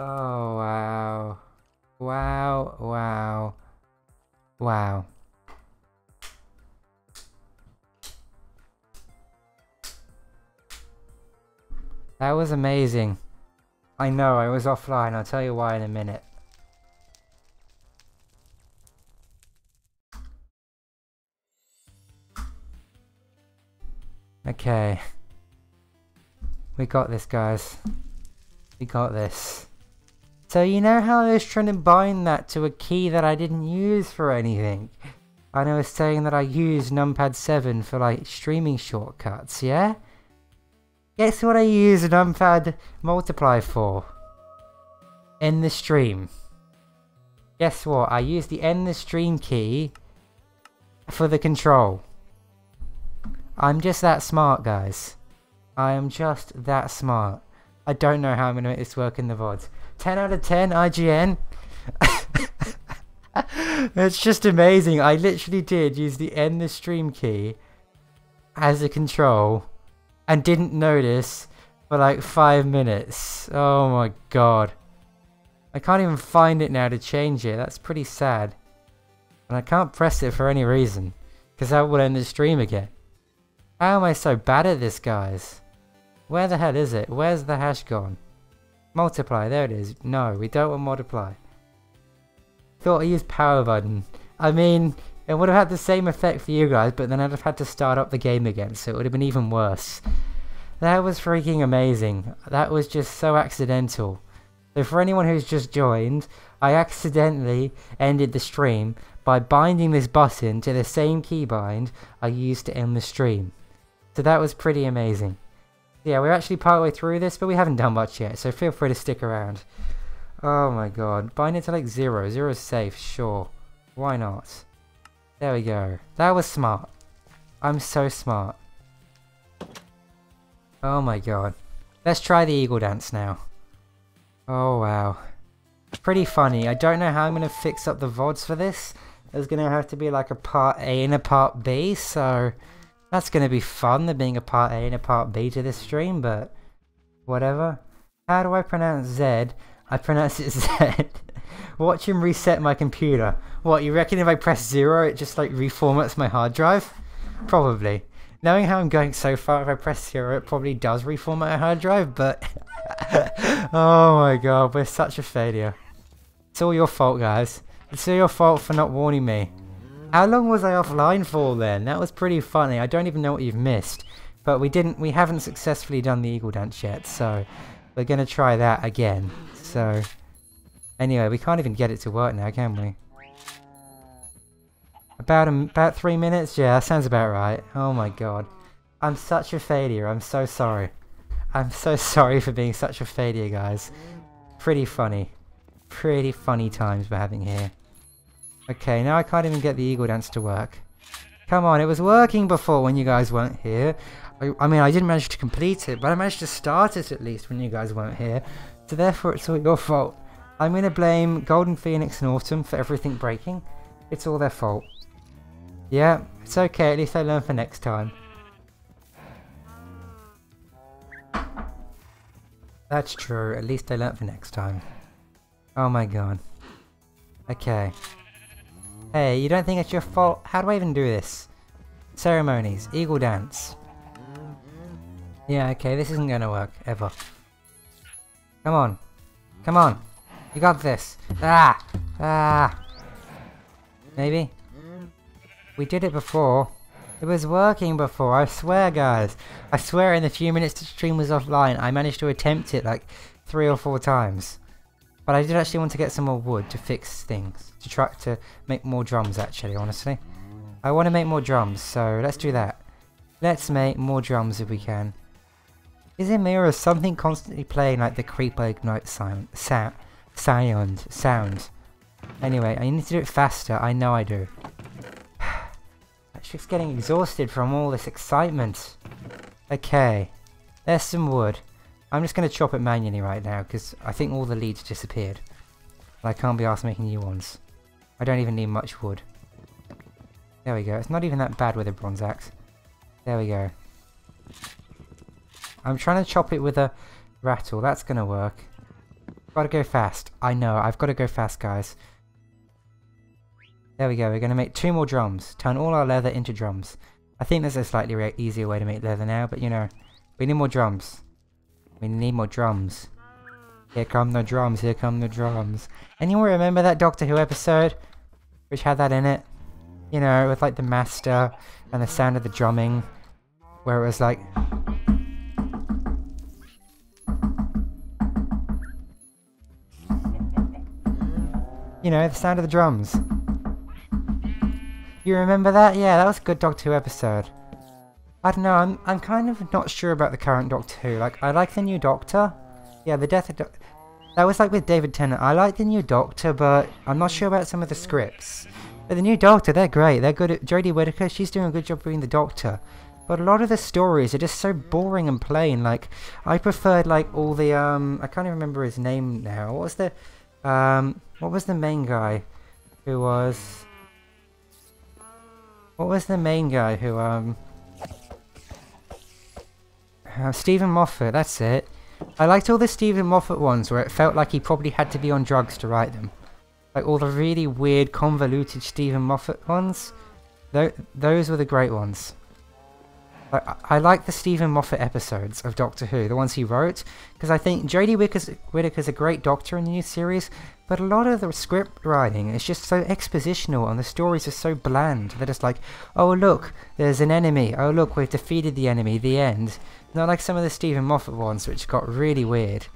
Oh, wow. Wow, wow. Wow. That was amazing. I know, I was offline. I'll tell you why in a minute. Okay. We got this, guys. We got this. So you know how I was trying to bind that to a key that I didn't use for anything? And I was saying that I used numpad 7 for like streaming shortcuts, yeah? Guess what I use numpad multiply for? End the stream. Guess what? I used the end the stream key for the control. I'm just that smart, guys. I am just that smart. I don't know how I'm going to make this work in the VODs. 10 out of 10, IGN. it's just amazing. I literally did use the end the stream key as a control and didn't notice for like five minutes. Oh my god. I can't even find it now to change it. That's pretty sad. And I can't press it for any reason. Because that will end the stream again. How am I so bad at this, guys? Where the hell is it? Where's the hash gone? Multiply, there it is. No, we don't want multiply. Thought I used power button. I mean, it would have had the same effect for you guys, but then I'd have had to start up the game again, so it would have been even worse. That was freaking amazing. That was just so accidental. So for anyone who's just joined, I accidentally ended the stream by binding this button to the same keybind I used to end the stream. So that was pretty amazing. Yeah, we're actually partway through this, but we haven't done much yet, so feel free to stick around. Oh my god. Bind like zero. Zero is safe, sure. Why not? There we go. That was smart. I'm so smart. Oh my god. Let's try the eagle dance now. Oh wow. Pretty funny. I don't know how I'm going to fix up the VODs for this. There's going to have to be like a part A and a part B, so... That's going to be fun, there being a part A and a part B to this stream, but whatever. How do I pronounce Z? I pronounce it Z. Watch him reset my computer. What, you reckon if I press zero it just like reformats my hard drive? Probably. Knowing how I'm going so far, if I press zero it probably does reformat my hard drive, but... oh my god, we're such a failure. It's all your fault, guys. It's all your fault for not warning me. Mm. How long was I offline for then? That was pretty funny. I don't even know what you've missed. But we didn't, we haven't successfully done the eagle dance yet, so we're going to try that again. So, anyway, we can't even get it to work now, can we? About, a, about three minutes? Yeah, that sounds about right. Oh my god. I'm such a failure. I'm so sorry. I'm so sorry for being such a failure, guys. Pretty funny. Pretty funny times we're having here. Okay, now I can't even get the eagle dance to work. Come on, it was working before when you guys weren't here. I, I, mean, I didn't manage to complete it, but I managed to start it at least when you guys weren't here. So therefore, it's all your fault. I'm going to blame Golden Phoenix and Autumn for everything breaking. It's all their fault. Yeah, it's okay. At least I learn for next time. That's true. At least I learn for next time. Oh my god. Okay. Hey, you don't think it's your fault? How do I even do this? Ceremonies. Eagle dance. Yeah, okay, this isn't gonna work, ever. Come on. Come on. You got this. Ah! Ah! Maybe? We did it before. It was working before, I swear guys. I swear in the few minutes the stream was offline, I managed to attempt it like three or four times. But I did actually want to get some more wood to fix things. To try to make more drums actually, honestly. I want to make more drums, so let's do that. Let's make more drums if we can. Is it me or is something constantly playing like the creeper ignite sound? Sound? Sound? Sound? Anyway, I need to do it faster, I know I do. Just getting exhausted from all this excitement. Okay. There's some wood. I'm just going to chop it manually right now because I think all the leads disappeared. I can't be asked making new ones. I don't even need much wood. There we go. It's not even that bad with a bronze axe. There we go. I'm trying to chop it with a rattle. That's going to work. Gotta go fast. I know, I've gotta go fast, guys. There we go, we're gonna make two more drums. Turn all our leather into drums. I think there's a slightly easier way to make leather now, but you know, we need more drums. We need more drums. Here come the drums, here come the drums. Anyone remember that Doctor Who episode? Which had that in it? You know, with like the master and the sound of the drumming. Where it was like... You know, the sound of the drums. You remember that? Yeah, that was a good Doctor Who episode. I don't know, I'm, I'm kind of not sure about the current Doctor Who. Like, I like the new Doctor. Yeah, the death of Do That was like with David Tennant. I like the new Doctor, but I'm not sure about some of the scripts. But the new Doctor, they're great. They're good at... Jodie Whittaker, she's doing a good job being the Doctor. But a lot of the stories are just so boring and plain. Like, I preferred, like, all the, um... I can't even remember his name now. What was the... Um... What was the main guy? Who was... What was the main guy who, um... Uh, Steven Moffat, that's it. I liked all the Steven Moffat ones where it felt like he probably had to be on drugs to write them. Like all the really weird, convoluted Steven Moffat ones. Th those were the great ones. I, I like the Steven Moffat episodes of Doctor Who, the ones he wrote, because I think Jodie Whittaker's a great doctor in the new series, but a lot of the script writing is just so expositional and the stories are so bland that it's like, oh look, there's an enemy, oh look, we've defeated the enemy, the end. Not like some of the Steven Moffat ones which got really weird.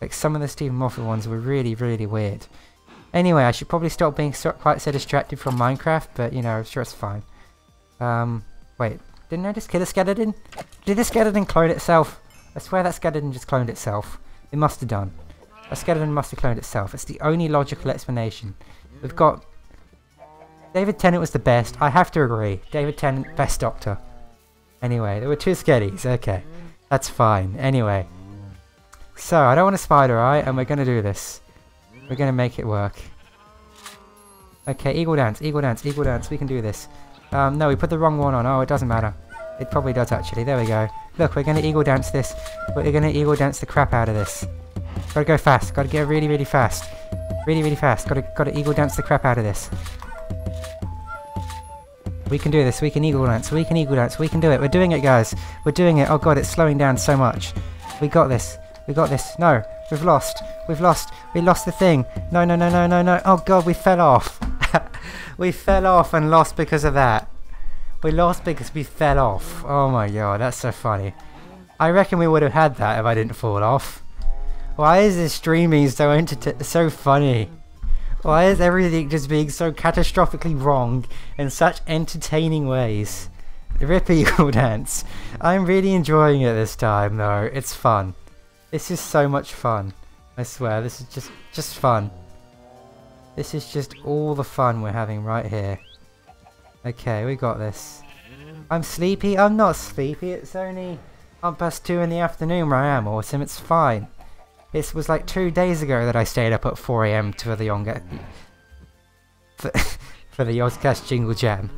Like some of the Steven Moffat ones were really, really weird. Anyway, I should probably stop being so, quite so distracted from Minecraft, but you know, I'm sure it's fine. Um, wait, didn't I just kill a skeleton? Did the skeleton clone itself? I swear that skeleton just cloned itself. It must have done. A skeleton must have cloned itself. It's the only logical explanation. We've got... David Tennant was the best. I have to agree. David Tennant, best doctor. Anyway, there were two skellies. Okay. That's fine. Anyway. So, I don't want a spider eye, and we're going to do this. We're going to make it work. Okay, eagle dance, eagle dance, eagle dance. We can do this. Um, no, we put the wrong one on. Oh, it doesn't matter. It probably does, actually. There we go. Look, we're going to eagle dance this. We're going to eagle dance the crap out of this. Gotta go fast. Gotta go really, really fast. Really, really fast. Gotta, gotta eagle dance the crap out of this. We can do this. We can eagle dance. We can eagle dance. We can do it. We're doing it, guys. We're doing it. Oh god, it's slowing down so much. We got this. We got this. No, we've lost. We've lost. We lost the thing. No, no, no, no, no, no. Oh god, we fell off. we fell off and lost because of that. We lost because we fell off. Oh my god, that's so funny. I reckon we would have had that if I didn't fall off. Why is this streaming so so funny? Why is everything just being so catastrophically wrong in such entertaining ways? Rip Eagle Dance. I'm really enjoying it this time though. It's fun. This is so much fun. I swear, this is just, just fun. This is just all the fun we're having right here. Okay, we got this. I'm sleepy? I'm not sleepy. It's only half past two in the afternoon where I am, awesome. It's fine. It was like two days ago that I stayed up at 4am for the Yonga for, the Yogscast Jingle Jam.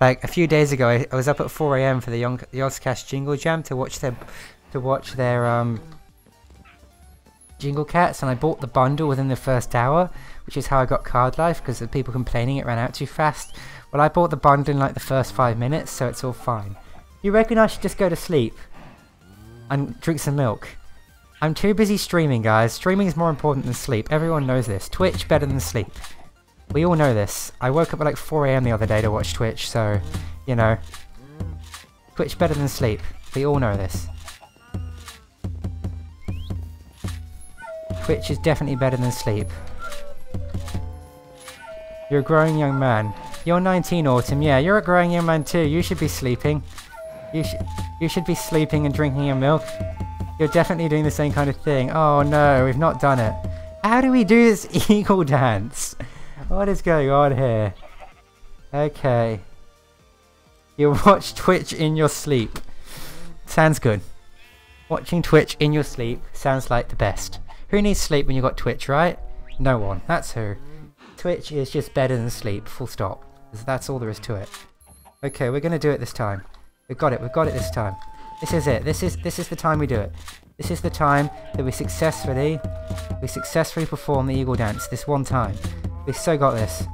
Like a few days ago, I, was up at 4am for the Yogscast Jingle Jam to watch their to watch their um Jingle Cats, and I bought the bundle within the first hour, which is how I got Card Life because of people complaining it ran out too fast. Well, I bought the bundle in like the first five minutes, so it's all fine. You reckon I should just go to sleep and drink some milk? I'm too busy streaming, guys. Streaming is more important than sleep. Everyone knows this. Twitch better than sleep. We all know this. I woke up at like 4am the other day to watch Twitch, so, you know. Twitch better than sleep. We all know this. Twitch is definitely better than sleep. You're a growing young man. You're 19, Autumn. Yeah, you're a growing young man too. You should be sleeping. You should you should be sleeping and drinking your milk. You're definitely doing the same kind of thing. Oh no, we've not done it. How do we do this eagle dance? What is going on here? Okay. You watch Twitch in your sleep. Sounds good. Watching Twitch in your sleep sounds like the best. Who needs sleep when you got Twitch, right? No one. That's who. Twitch is just better than sleep, full stop. That's all there is to it. Okay, we're gonna do it this time. We've got it, we've got it this time. This is it. This is this is the time we do it. This is the time that we successfully, we successfully perform the eagle dance this one time. We've so got this.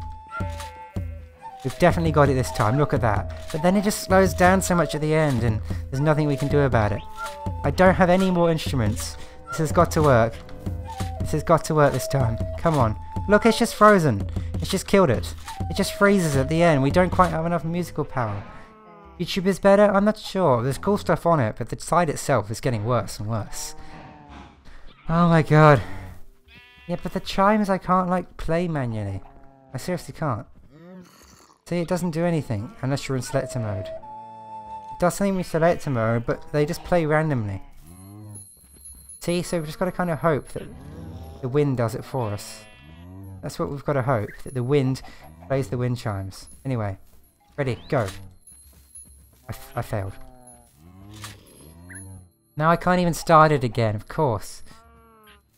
We've definitely got it this time, look at that. But then it just slows down so much at the end and there's nothing we can do about it. I don't have any more instruments. This has got to work. This has got to work this time. Come on. Look, it's just frozen. It's just killed it. It just freezes at the end. We don't quite have enough musical power. YouTube is better? I'm not sure. There's cool stuff on it, but the site itself is getting worse and worse. Oh my god. Yeah, but the chimes I can't, like, play manually. I seriously can't. See, it doesn't do anything unless you're in selector mode. It does something in selector mode, but they just play randomly. See, so we've just got to kind of hope that the wind does it for us. That's what we've got to hope, that the wind plays the wind chimes. Anyway, ready, go. I, failed. Now I can't even start it again, of course.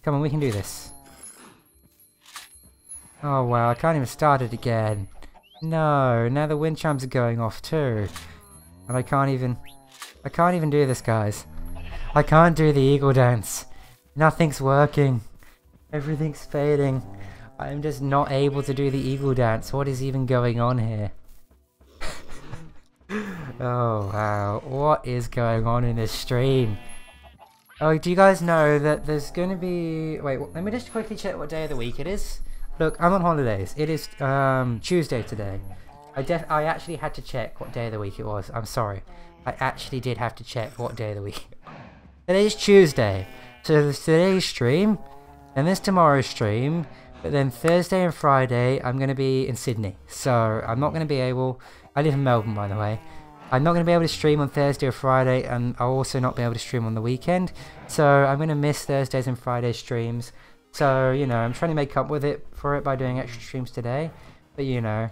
Come on, we can do this. Oh wow, I can't even start it again. No, now the wind chimes are going off too. And I can't even... I can't even do this, guys. I can't do the eagle dance. Nothing's working. Everything's fading. I'm just not able to do the eagle dance. What is even going on here? Oh wow, what is going on in this stream? Oh, do you guys know that there's going to be... Wait, let me just quickly check what day of the week it is. Look, I'm on holidays. It is um, Tuesday today. I def I actually had to check what day of the week it was. I'm sorry. I actually did have to check what day of the week. Today's Tuesday. So there's today's stream, and there's tomorrow's stream, but then Thursday and Friday I'm going to be in Sydney. So I'm not going to be able... I live in Melbourne by the way. I'm not going to be able to stream on Thursday or Friday, and I'll also not be able to stream on the weekend. So I'm going to miss Thursdays and Friday streams. So, you know, I'm trying to make up with it for it by doing extra streams today. But, you know,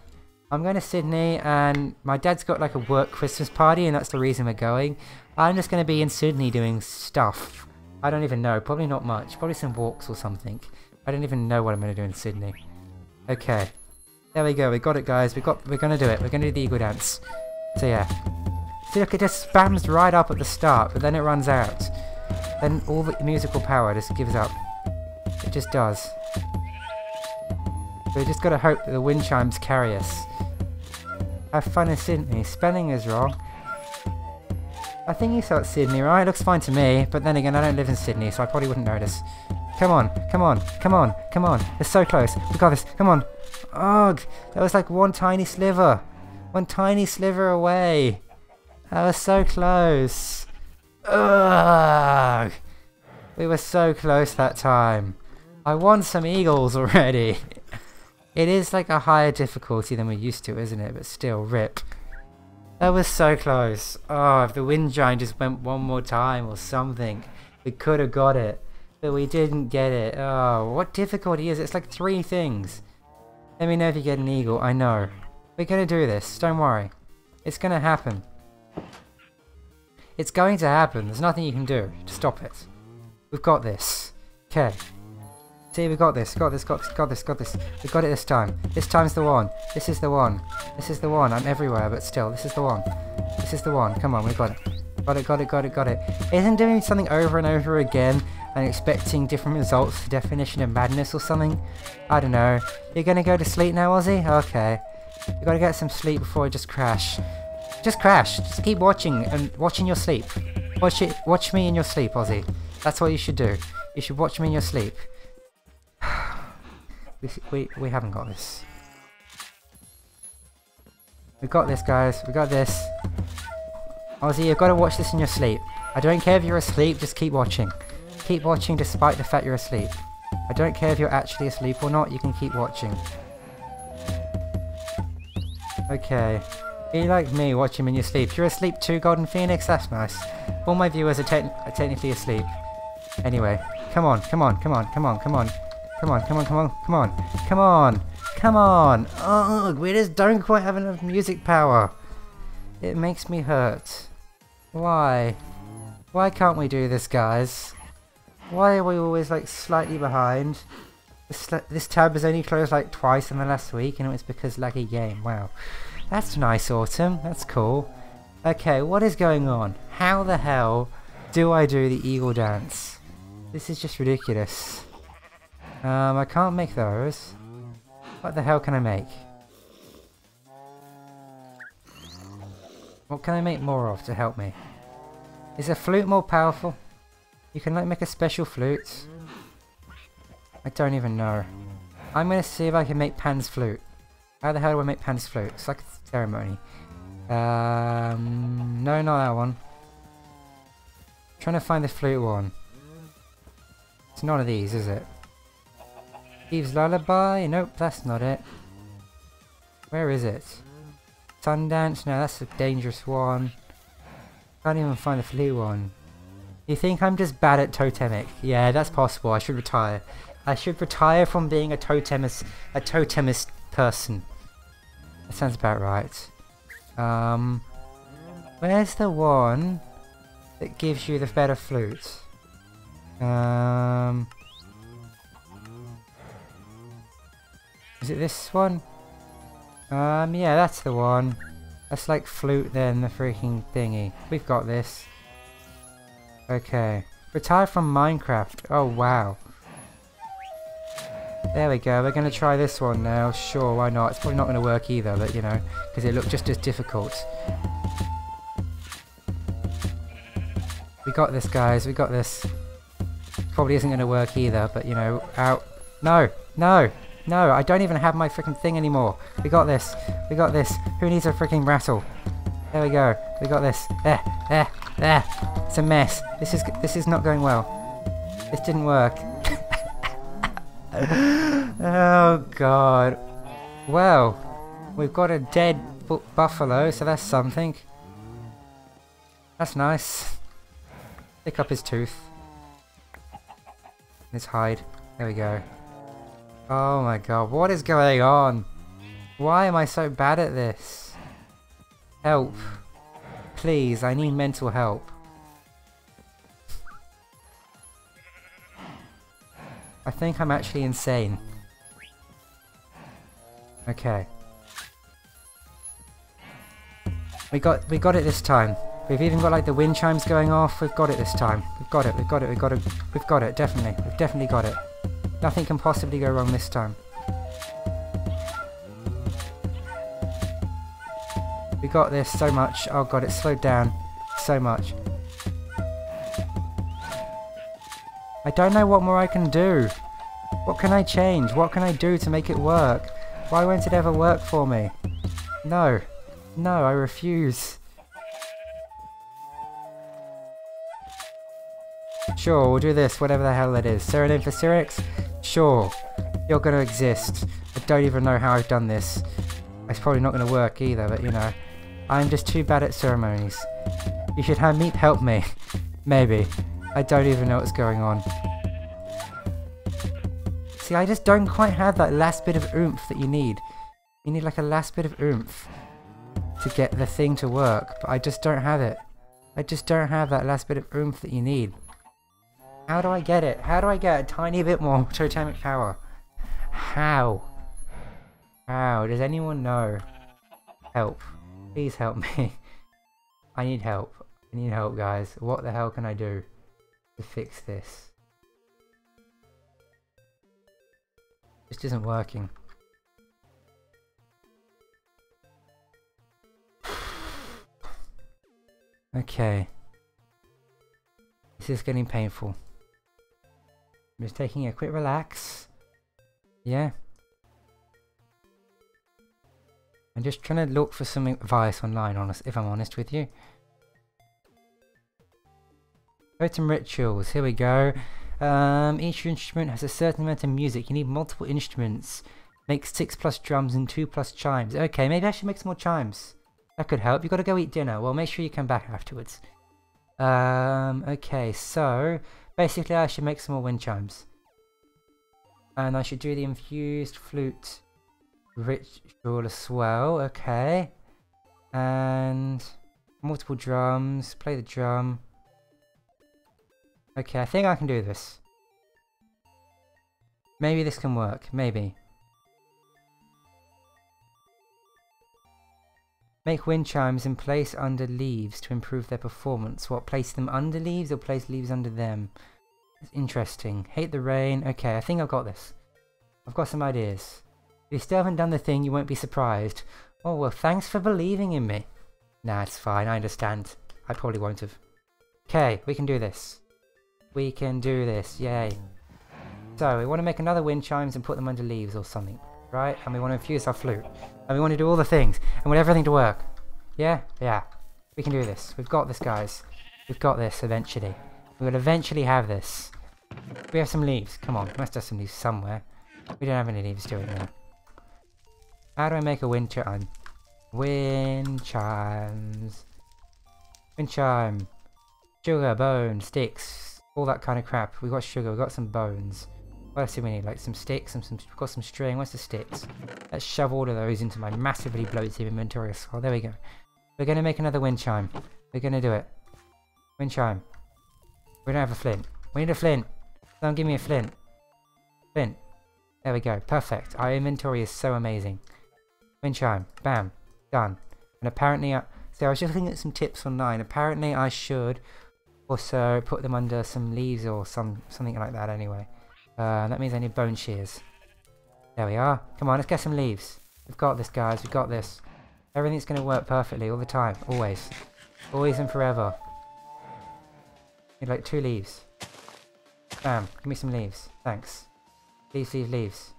I'm going to Sydney, and my dad's got like a work Christmas party, and that's the reason we're going. I'm just going to be in Sydney doing stuff. I don't even know. Probably not much. Probably some walks or something. I don't even know what I'm going to do in Sydney. Okay. There we go. We got it, guys. We got. We're to do it. We're to do the eagle dance. So yeah. See, look, it just spams right up at the start, but then it runs out. Then all the musical power just gives up. It just does. So we just gotta hope that the wind chimes carry us. Have fun in Sydney. Spelling is wrong. I think you thought Sydney, right? Looks fine to me, but then again, I don't live in Sydney, so I probably wouldn't notice. Come on, come on, come on, come on. It's so close. We got this. Come on. Ugh, that was like one tiny sliver. One tiny sliver away. That was so close. Ugh. We were so close that time. I won some eagles already. it is like a higher difficulty than we're used to, isn't it? But still, rip. That was so close. Oh, if the wind giant just went one more time or something, we could have got it. But we didn't get it. Oh, what difficulty is it? It's like three things. Let me know if you get an eagle. I know. We're gonna do this, don't worry. It's gonna happen. It's going to happen, there's nothing you can do to stop it. We've got this. Okay. See, we got this, got this, got this, got this, got this. We got it this time. This time's the one. This is the one. This is the one. I'm everywhere, but still, this is the one. This is the one. Come on, we got it. Got it, got it, got it, got it. Isn't doing something over and over again and expecting different results, for definition of madness or something? I don't know. You're gonna go to sleep now, Ozzy? Okay. You gotta get some sleep before I just crash. Just crash. Just keep watching and watching your sleep. Watch it. Watch me in your sleep, Ozzy. That's what you should do. You should watch me in your sleep. we, we, we haven't got this. We got this, guys. We got this. Ozzy, you've got to watch this in your sleep. I don't care if you're asleep, just keep watching. Keep watching despite the fact you're asleep. I don't care if you're actually asleep or not, you can keep watching. Okay. Be like me, watch him in your sleep. You're asleep too, Golden Phoenix? That's nice. All my viewers are, te are technically asleep. Anyway, come on, come on, come on, come on, come on. Come on, come on, come on, come on, come on, come on. Ugh, we just don't quite have enough music power. It makes me hurt. Why? Why can't we do this, guys? Why are we always like slightly behind? This, this tab is only closed like twice in the last week and it was because laggy game. Wow. That's nice, Autumn. That's cool. Okay, what is going on? How the hell do I do the eagle dance? This is just ridiculous. Um, I can't make those. What the hell can I make? What can I make more of to help me? Is a flute more powerful? You can like make a special flute. I don't even know. I'm gonna see if I can make Pan's flute. How the hell do I make Pan's flute? It's like a ceremony. Um, no, not that one. trying to find the flute one. It's none of these, is it? Eve's Lullaby? Nope, that's not it. Where is it? Sundance? No, that's a dangerous one. Can't even find the flute one. You think I'm just bad at totemic? Yeah, that's possible. I should retire. I should retire from being a totemist, a totemist person. That sounds about right. Um, where's the one that gives you the better flute? Um, is it this one? Um, yeah, that's the one. That's like flute then, the freaking thingy. We've got this. Okay. Retire from Minecraft. Oh, wow. There we go, we're going to try this one now. Sure, why not? It's probably not going to work either, but you know, because it looked just as difficult. We got this, guys, we got this. Probably isn't going to work either, but you know, out. No, no, no, I don't even have my freaking thing anymore. We got this, we got this. Who needs a freaking rattle? There we go, we got this. There, there, there. It's a mess. This is, this is not going well. This didn't work. oh god. Well, we've got a dead bu buffalo, so that's something. That's nice. Pick up his tooth. His hide. There we go. Oh my god, what is going on? Why am I so bad at this? Help. Please, I need mental help. I think I'm actually insane. Okay. We got we got it this time. We've even got like the wind chimes going off. We've got it this time. We've got it. We've got it. We've got it. We've got it. Definitely. We've definitely got it. Nothing can possibly go wrong this time. Got this so much. Oh god, it slowed down so much. I don't know what more I can do. What can I change? What can I do to make it work? Why won't it ever work for me? No. No, I refuse. Sure, we'll do this, whatever the hell it is. Serenade for Syrinx? Sure. You're gonna exist. I don't even know how I've done this. It's probably not gonna work either, but you know. I'm just too bad at ceremonies. You should have me help me. Maybe. I don't even know what's going on. See, I just don't quite have that last bit of oomph that you need. You need like a last bit of oomph to get the thing to work, but I just don't have it. I just don't have that last bit of oomph that you need. How do I get it? How do I get a tiny bit more totemic power? How? How? Does anyone know? Help. Please help me. I need help. I need help, guys. What the hell can I do? to fix this. This isn't working. okay. This is getting painful. I'm just taking a quick relax. Yeah. I'm just trying to look for some advice online, honest, if I'm honest with you. Totem rituals, here we go. Um, each instrument has a certain amount of music. You need multiple instruments. Make 6 plus drums and 2 plus chimes. Okay, maybe I should make some more chimes. That could help. You've got to go eat dinner. Well, make sure you come back afterwards. Um, okay, so basically I should make some more wind chimes. And I should do the infused flute ritual as well. Okay. And multiple drums. Play the drum. Okay, I think I can do this. Maybe this can work. Maybe. Make wind chimes and place under leaves to improve their performance. What, place them under leaves or place leaves under them? It's interesting. Hate the rain. Okay, I think I've got this. I've got some ideas. You still haven't done the thing, you won't be surprised. Oh, well, thanks for believing in me. Nah, it's fine. I understand. I probably won't have. Okay, we can do this. We can do this. Yay. So, we want to make another wind chimes and put them under leaves or something. Right? And we want to infuse our flute. And we want to do all the things. And we want everything to work. Yeah? Yeah. We can do this. We've got this, guys. We've got this eventually. We will eventually have this. We have some leaves. Come on. We must have some leaves somewhere. We don't have any leaves, do we? How do I make a wind chime? Wind chimes. Wind chime. Sugar, bone, sticks, all that kind of crap. We got sugar, we got some bones. What else do we need? Like some sticks, some, some we've got some string. Where's the sticks? Let's shove all of those into my massively bloated inventory. Oh, there we go. We're gonna make another wind chime. We're gonna do it. Wind chime. We don't have a flint. We need a flint. Don't give me a flint. Flint. There we go. Perfect. Our inventory is so amazing. Wind chime. Bam. Done. And apparently, uh, so I was just looking at some tips online. Apparently, I should also put them under some leaves or some something like that. Anyway, uh, that means I need bone shears. There we are. Come on, let's get some leaves. We've got this, guys. We've got this. Everything's going to work perfectly all the time. Always. Always and forever. Need like two leaves. Bam. Give me some leaves. Thanks. Leaves, leaves, leaves.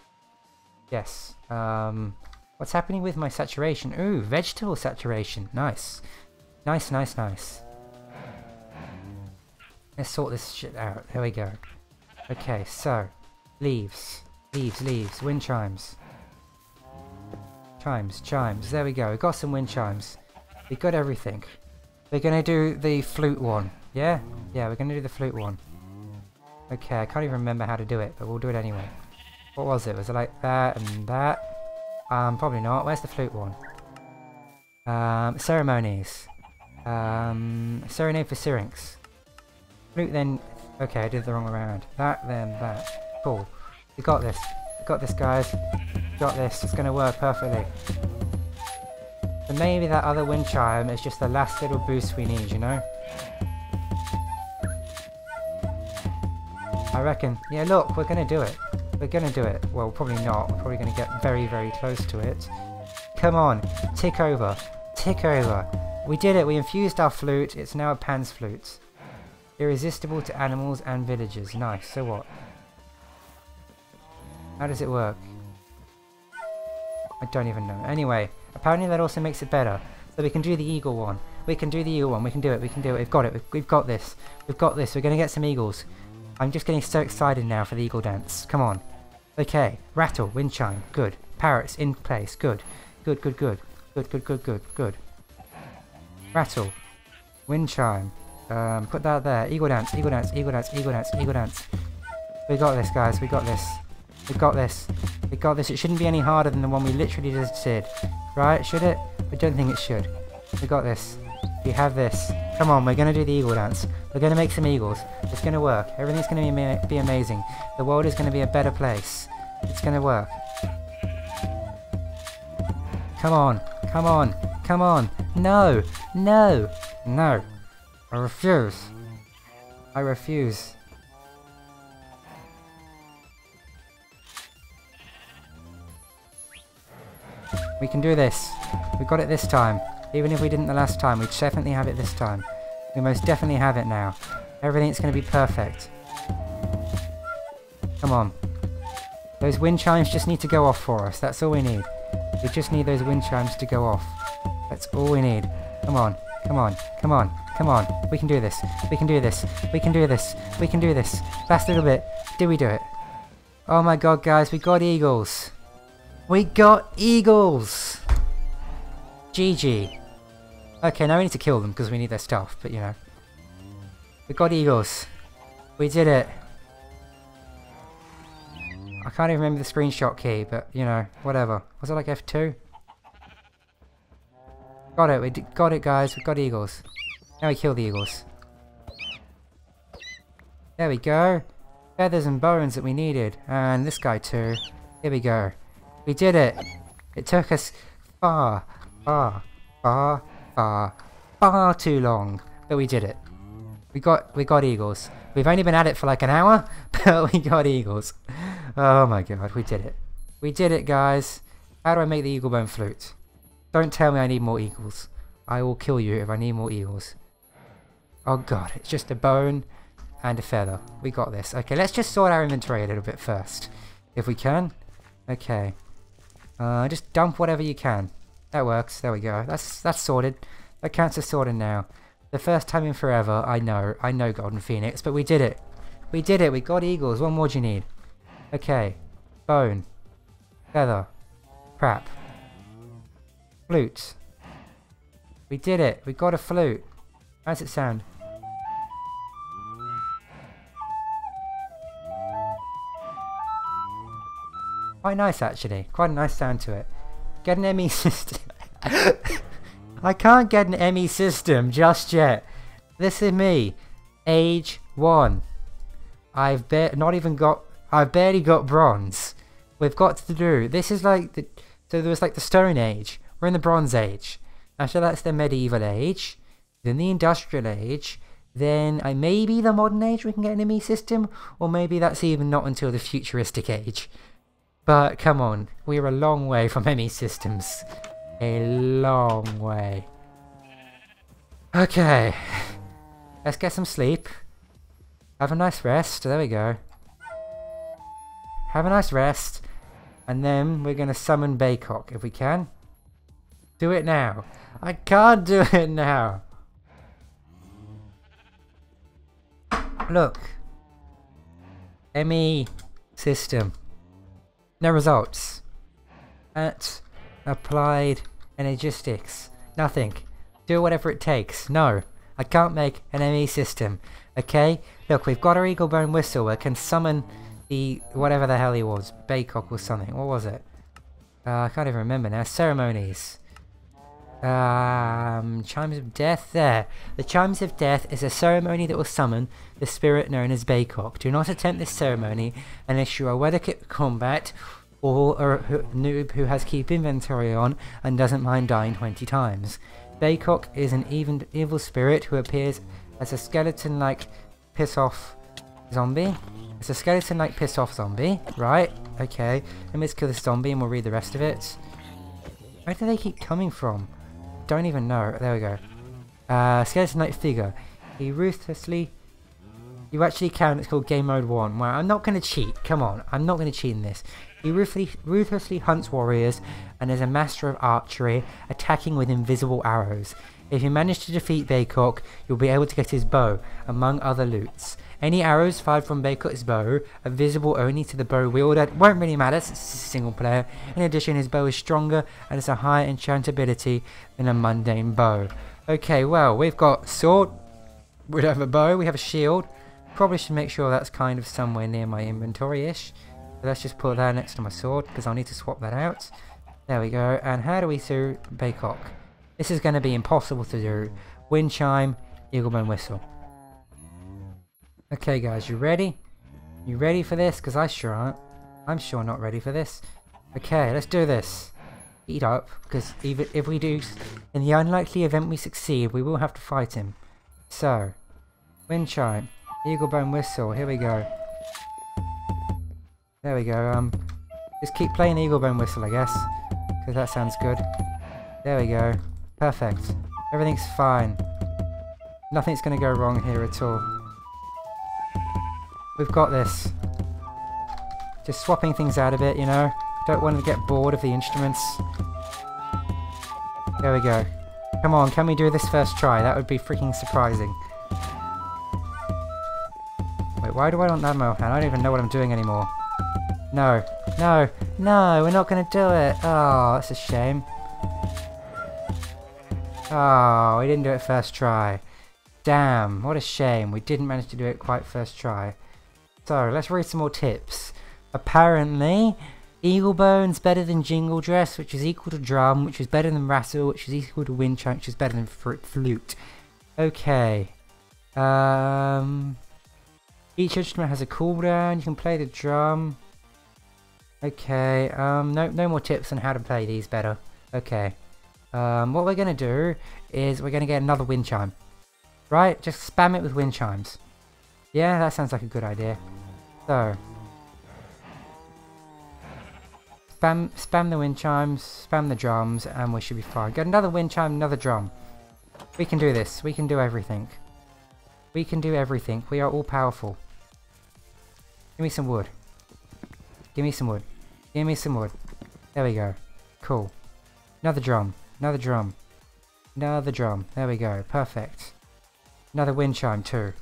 Yes. Um, what's happening with my saturation? Ooh, vegetable saturation. Nice. Nice, nice, nice. Let's sort this shit out. There we go. Okay, so. Leaves. Leaves, leaves. Wind chimes. Chimes, chimes. There we go. We got some wind chimes. We got everything. We're gonna do the flute one. Yeah? Yeah, we're gonna do the flute one. Okay, I can't even remember how to do it, but we'll do it anyway. What was it? Was it like that and that? Um, probably not. Where's the flute one? Um, ceremonies. Um, serenade for Syrinx. Flute then... Okay, I did the wrong around. That, then that. Cool. We got this. We got this, guys. We got this. It's gonna work perfectly. So maybe that other wind chime is just the last little boost we need, you know? I reckon. Yeah, look, we're gonna do it. We're gonna do it. Well, probably not. We're probably gonna get very, very close to it. Come on, tick over. Tick over. We did it. We infused our flute. It's now a Pan's flute. Irresistible to animals and villagers. Nice. So what? How does it work? I don't even know. Anyway, apparently that also makes it better. So we can do the eagle one. We can do the eagle one. We can do it. We can do it. We've got it. We've, we've got this. We've got this. We're going to get some eagles. I'm just getting so excited now for the eagle dance. Come on. Okay. Rattle. Wind chime. Good. Parrots in place. Good. Good, good, good. Good, good, good, good, good. Rattle. Wind chime. Um, put that there. Eagle dance, eagle dance, eagle dance, eagle dance, eagle dance. We got this, guys. We got this. We got this. We got this. It shouldn't be any harder than the one we literally just did. Right? Should it? I don't think it should. We got this. We have this. Come on, we're going to do the eagle dance. We're going to make some eagles. It's going to work. Everything's going to be, be amazing. The world is going to be a better place. It's going to work. Come on. Come on. Come on. No. No. No. I refuse. I refuse. We can do this. We got it this time. Even if we didn't the last time, we'd definitely have it this time. We most definitely have it now. Everything's going to be perfect. Come on. Those wind chimes just need to go off for us. That's all we need. We just need those wind chimes to go off. That's all we need. Come on. Come on. Come on. Come on. We can do this. We can do this. We can do this. We can do this. Last little bit. Did we do it? Oh my god, guys. We got eagles. We got eagles. GG. Okay, now we need to kill them because we need their stuff, but you know. We got eagles. We did it. I can't even remember the screenshot key, but you know, whatever. Was it like F2? Got it, we got it guys, we got eagles. Now we kill the eagles. There we go. Feathers and bones that we needed. And this guy too. Here we go. We did it. It took us far, far, far, far, far too long. But we did it. We got we got eagles. We've only been at it for like an hour, but we got eagles. Oh my god, we did it. We did it, guys. How do I make the eagle bone flute? Don't tell me I need more eagles. I will kill you if I need more eagles. Oh god, it's just a bone and a feather. We got this. Okay, let's just sort our inventory a little bit first. If we can. Okay. Uh, just dump whatever you can. That works. There we go. That's that's sorted. That counts as sorted now. The first time in forever. I know. I know Golden Phoenix, but we did it. We did it. We got eagles. What more do you need? Okay. Bone. Feather. Crap. Flute. We did it. We got a flute. How does it sound? Quite nice actually. Quite a nice sound to it. Get an ME system. I can't get an ME system just yet. This is me. Age 1. I've not even got... I've barely got bronze. We've got to do... This is like the... So there was like the Stone Age. We're in the Bronze Age. After that's the Medieval Age. Then the Industrial Age. Then uh, maybe the Modern Age we can get an ME system. Or maybe that's even not until the Futuristic Age. But come on, we're a long way from ME systems. A long way. Okay. Let's get some sleep. Have a nice rest. There we go. Have a nice rest. And then we're going to summon Baykok if we can. Do it now. I can't do it now. Look. ME system. No results. At applied energistics. Nothing. Do whatever it takes. No. I can't make an ME system. Okay? Look, we've got our Eagle Bone Whistle. I can summon the... whatever the hell he was. Baykok or something. What was it? Uh, I can't even remember now. Ceremonies. Um, Chimes of Death, there. The Chimes of Death is a ceremony that will summon the spirit known as Baykok. Do not attempt this ceremony unless you are equipped combat or a noob who has keep inventory on and doesn't mind dying 20 times. Baykok is an even evil spirit who appears as a skeleton-like piss-off zombie. It's a skeleton-like piss-off zombie, right? Okay, let me just kill this zombie and we'll read the rest of it. Where do they keep coming from? Don't even know. There we go. Uh, Skeleton figure. He ruthlessly... You actually can. It's called Game Mode 1. Wow, I'm not going to cheat. Come on. I'm not going to cheat in this. He ruthlessly, ruthlessly hunts warriors and is a master of archery, attacking with invisible arrows. If you manage to defeat Baykok, you'll be able to get his bow, among other loots. Any arrows fired from Baykok's bow are visible only to the bow wielder. Won't really matter since it's a single player. In addition, his bow is stronger and has a higher enchantability than a mundane bow. Okay, well, we've got sword. We have a bow. We have a shield. Probably should make sure that's kind of somewhere near my inventory-ish. let's just put that next to my sword because I'll need to swap that out. There we go. And how do we do Baykok? This is going to be impossible to do. Wind chime, Eaglebone whistle. Okay guys, you ready? You ready for this? Because I sure aren't. I'm sure not ready for this. Okay, let's do this. Eat up, because even if we do, in the unlikely event we succeed, we will have to fight him. So, wind chime, eagle bone whistle, here we go. There we go, um, just keep playing eagle bone whistle I guess, because that sounds good. There we go, perfect. Everything's fine. Nothing's going to go wrong here at all. We've got this. Just swapping things out a bit, you know. Don't want to get bored of the instruments. There we go. Come on, can we do this first try? That would be freaking surprising. Wait, why do I want that hand? I don't even know what I'm doing anymore. No. No. No, we're not to do it. Oh, that's a shame. Oh, we didn't do it first try. Damn, what a shame. We didn't manage to do it quite first try. So, let's read some more tips. Apparently, Eagle Bone's better than Jingle Dress, which is equal to Drum, which is better than Rattle, which is equal to Wind Chime, which is better than Flute. Okay. Um, each instrument has a cooldown. You can play the drum. Okay. Um, no, no more tips on how to play these better. Okay. Um, what we're to do is we're to get another wind chime. Right? Just spam it with wind chimes. Yeah, that sounds like a good idea. So. Spam, spam the wind chimes, spam the drums, and we should be fine. Get another wind chime, another drum. We can do this. We can do everything. We can do everything. We are all powerful. Give me some wood. Give me some wood. Give me some wood. There we go. Cool. Another drum. Another drum. Another drum. There we go. Perfect. Another wind chime too.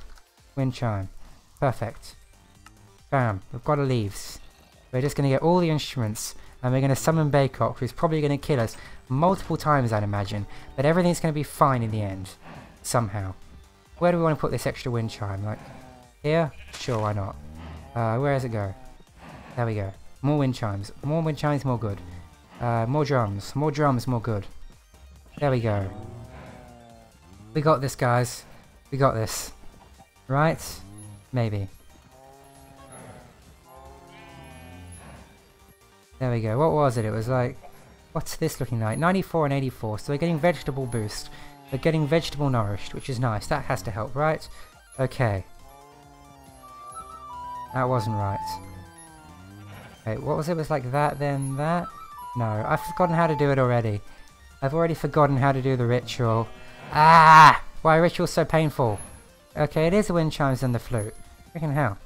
Wind chime. Perfect. Bam. We've got the leaves. We're just going to get all the instruments and we're going to summon Baykok who's probably going to kill us multiple times I'd imagine. But everything's going to be fine in the end. Somehow. Where do we want to put this extra wind chime? Like, here? Sure, why not? Uh, where does it go? There we go. More wind chimes. More wind chimes, more good. Uh, more drums. More drums, more good. There we go. We got this, guys. We got this. Right? Maybe. There we go. What was it? It was like... What's this looking like? 94 and 84. So they're getting vegetable boost. They're getting vegetable nourished, which is nice. That has to help, right? Okay. That wasn't right. Wait, what was it? it was like that, then that? No, I've forgotten how to do it already. I've already forgotten how to do the ritual. Ah! Why ritual's so painful? Okay, it is the wind chimes and the flute. Freaking hell.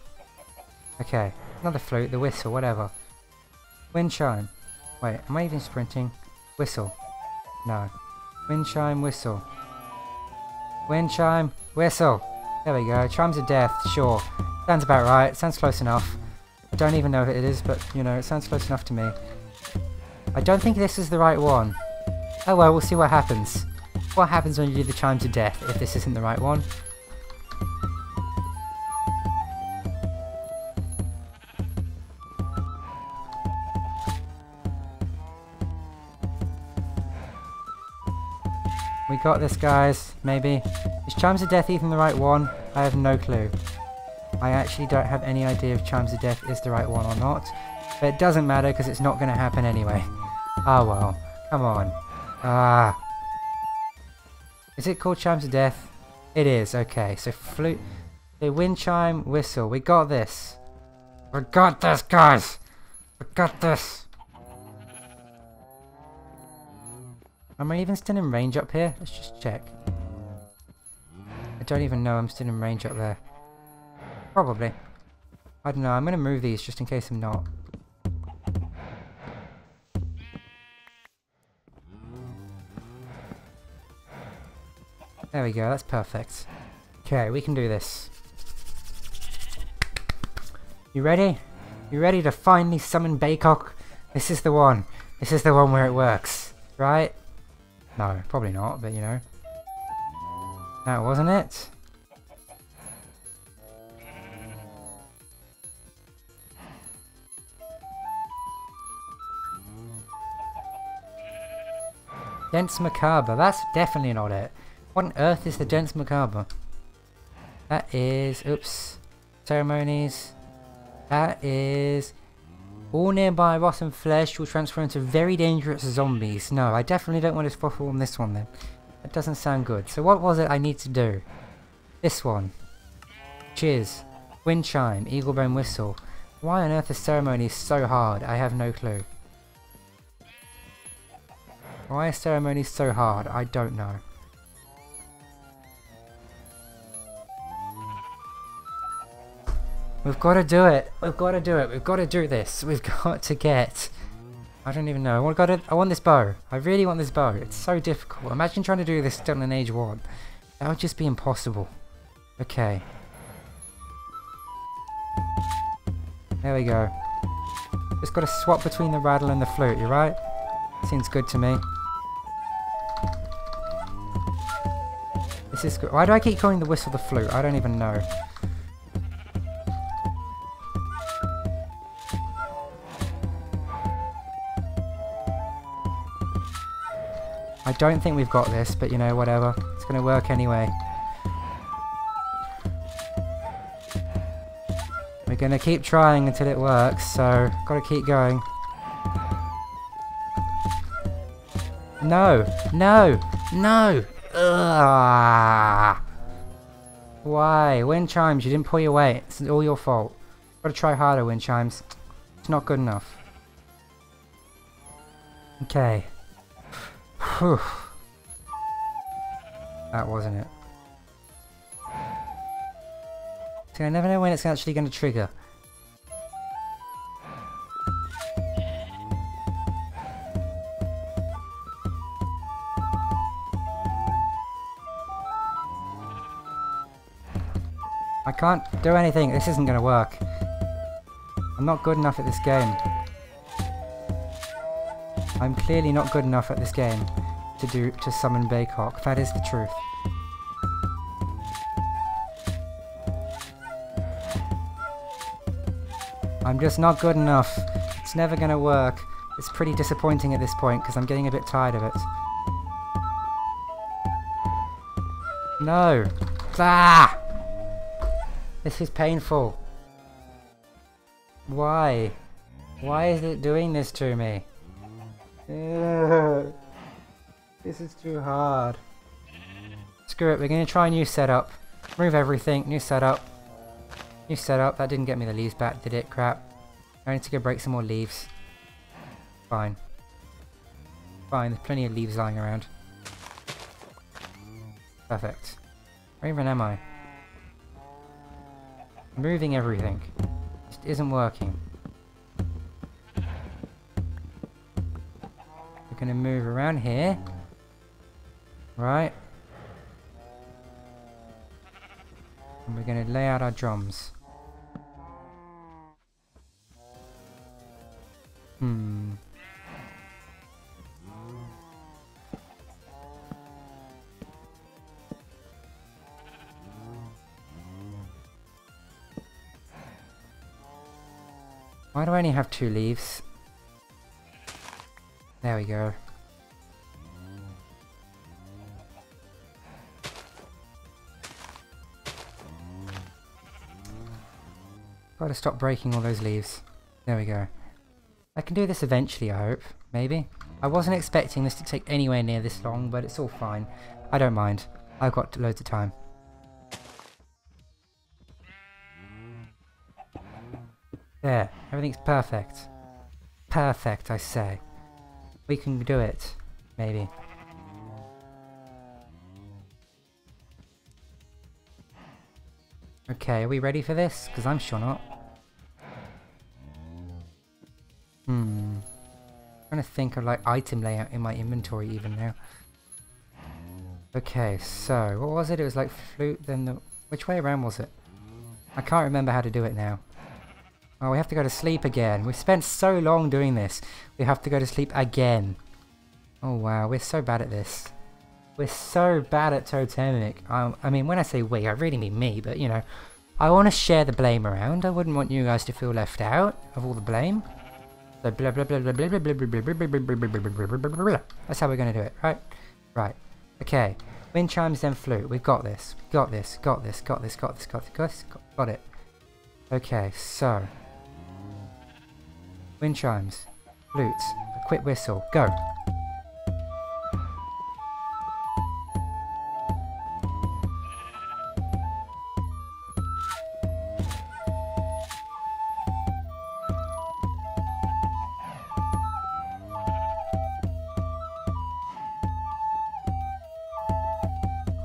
Okay, not the flute, the whistle, whatever. Wind chime. Wait, am I even sprinting? Whistle. No. Wind chime, whistle. Wind chime, whistle. There we go. Chimes of death, sure. Sounds about right. Sounds close enough. I don't even know if it is, but, you know, it sounds close enough to me. I don't think this is the right one. Oh well, we'll see what happens. What happens when you do the chimes of death if this isn't the right one? We got this, guys. Maybe. Is Chimes of Death even the right one? I have no clue. I actually don't have any idea if Chimes of Death is the right one or not. But it doesn't matter because it's not going to happen anyway. Ah oh, well. Come on. Ah. Is it called Chimes of Death? It is. Okay. So flute. The wind chime whistle. We got this. We got this, guys. We got this. Am I even still in range up here? Let's just check. I don't even know I'm still in range up there. Probably. I don't know, I'm gonna move these just in case I'm not. There we go, that's perfect. Okay, we can do this. You ready? You ready to finally summon Baykok? This is the one. This is the one where it works. Right? No, probably not, but you know. That wasn't it. Danse Macabre, that's definitely not it. What on earth is the Danse Macabre? That is, oops, ceremonies. That is all nearby rotten flesh will transfer into very dangerous zombies. No, I definitely don't want to fossil on this one then. That doesn't sound good. So what was it I need to do? This one. Cheers. Wind chime, eagle bone whistle. Why on earth is ceremony so hard? I have no clue. Why is ceremony so hard? I don't know. We've got to do it. We've got to do it. We've got to do this. We've got to get... I don't even know. I want, to, I want this bow. I really want this bow. It's so difficult. Imagine trying to do this still in Age 1. That would just be impossible. Okay. There we go. Just got to swap between the rattle and the flute, you right? Seems good to me. This is good. Why do I keep calling the whistle the flute? I don't even know. I don't think we've got this, but you know, whatever. It's going to work anyway. We're going to keep trying until it works, so got to keep going. No! No! No! Ugh. Why? Wind chimes, you didn't pull your weight. It's all your fault. Gotta try harder, wind chimes. It's not good enough. Okay. Whew. That wasn't it. See, I never know when it's actually going to trigger. I can't do anything. This isn't going to work. I'm not good enough at this game. I'm clearly not good enough at this game to do to summon Baykok. That is the truth. I'm just not good enough. It's never gonna work. It's pretty disappointing at this point because I'm getting a bit tired of it. No! Ah! This is painful. Why? Why is it doing this to me? This is too hard. Screw it, we're gonna try a new setup. Remove everything, new setup. New setup, that didn't get me the leaves back, did it? Crap. I need to go break some more leaves. Fine. Fine, there's plenty of leaves lying around. Perfect. Where even am I? Moving everything. Just isn't working. We're gonna move around here. Right. And we're gonna lay out our drums. Hmm. Why do I only have two leaves? There we go. Gotta stop breaking all those leaves. There we go. I can do this eventually, I hope. Maybe. I wasn't expecting this to take anywhere near this long, but it's all fine. I don't mind. I've got loads of time. There. Everything's perfect. Perfect, I say. We can do it. Maybe. Okay, are we ready for this? Because I'm sure not. Hmm. I'm trying to think of like item layout in my inventory even now. Okay, so what was it? It was like flute, then the... Which way around was it? I can't remember how to do it now. Oh, we have to go to sleep again. We've spent so long doing this. We have to go to sleep again. Oh wow, we're so bad at this. We're so bad at totemic. Um, I mean, when I say we, I really mean me, but you know, I want to share the blame around. I wouldn't want you guys to feel left out of all the blame. So blah blah blah blah blah blah blah blah blah blah blah blah blah blah blah That's how we're gonna do it, right? Right. Okay. Wind chimes then flute. We've got this. Got this. Got this. Got this. Got this. Got this. Got this. Got it. Okay. So. Wind chimes. Flutes. A quick whistle. Go.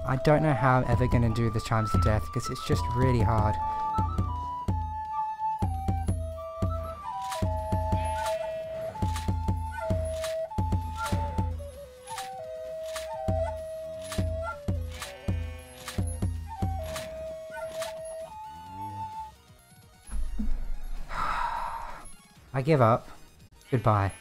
I don't know how I'm ever going to do the Chimes to Death because it's just really hard. I give up. Goodbye.